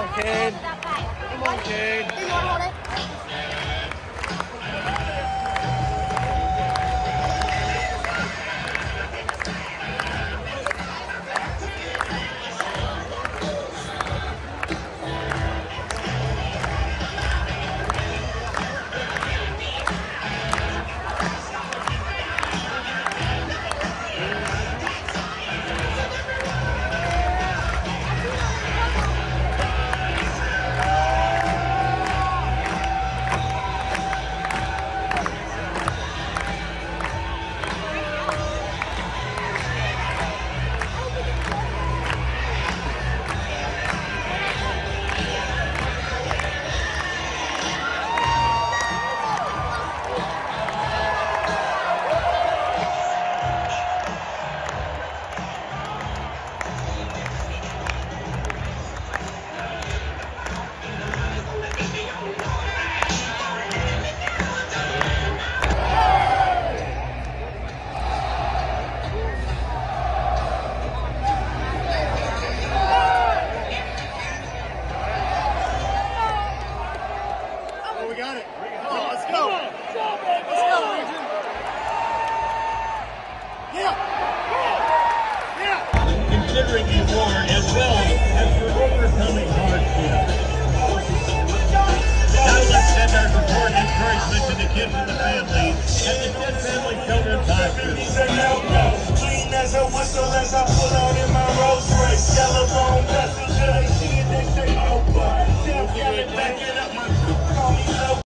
Come on, kid. Come on, kid. got it. Oh, let's go. Let's go, Region. Yeah. Considering you war as well as your overcoming hardship. Now let's send our support and encouragement to the kids and the family and the Stead Family Children's Hospital. Clean as a whistle as I pull on.